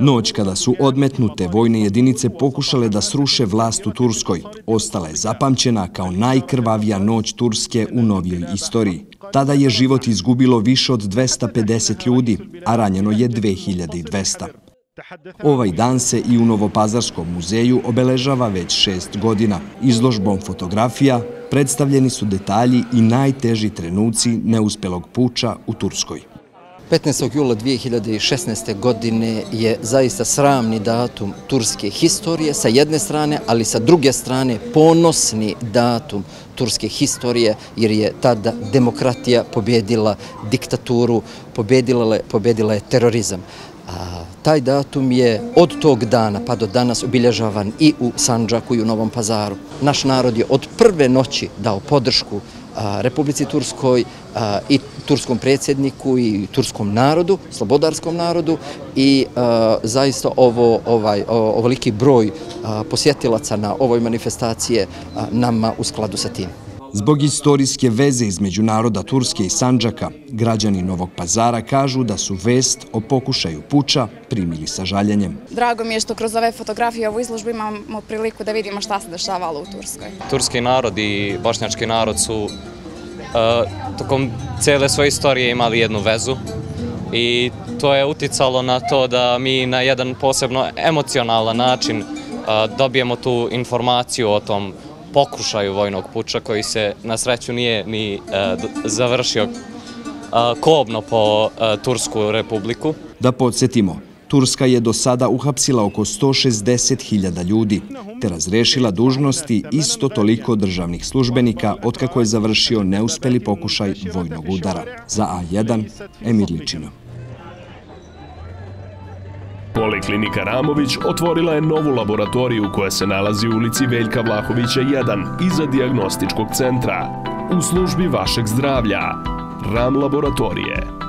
Noć kada su odmetnute vojne jedinice pokušale da sruše vlast u Turskoj, ostala je zapamćena kao najkrvavija noć Turske u novijoj istoriji. Tada je život izgubilo više od 250 ljudi, a ranjeno je 2200. Ovaj dan se i u Novopazarskom muzeju obeležava već šest godina. Izložbom fotografija predstavljeni su detalji i najteži trenuci neuspelog puča u Turskoj. 15. jula 2016. godine je zaista sramni datum turske historije sa jedne strane, ali sa druge strane ponosni datum turske historije, jer je tada demokratija pobjedila diktaturu, pobjedila je terorizam. Taj datum je od tog dana pa do danas obilježavan i u Sanđaku i u Novom pazaru. Naš narod je od prve noći dao podršku Republici Turskoj i turskom predsjedniku i turskom narodu, slobodarskom narodu i zaista ovaj, ovoliki broj posjetilaca na ovoj manifestacije nama u skladu sa tim. Zbog istorijske veze između naroda Turske i Sanđaka, građani Novog pazara kažu da su vest o pokušaju puča primili sa žaljenjem. Drago mi je što kroz ove fotografije i ovu izložbu imamo priliku da vidimo šta se dešavalo u Turskoj. Turski narod i bošnjački narod su uh, tokom cele svoje istorije imali jednu vezu i to je uticalo na to da mi na jedan posebno emocionalan način uh, dobijemo tu informaciju o tom pokušaju vojnog puča koji se na sreću nije ni e, završio e, kobno po e, Tursku republiku. Da podsjetimo, Turska je do sada uhapsila oko 160.000 ljudi te razrešila dužnosti isto toliko državnih službenika otkako je završio neuspeli pokušaj vojnog udara. Za A1, Emir Ličino. Poliklinika Ramović otvorila je novu laboratoriju koja se nalazi u ulici Veljka Vlahovića 1 iza diagnostičkog centra. U službi vašeg zdravlja. RAM laboratorije.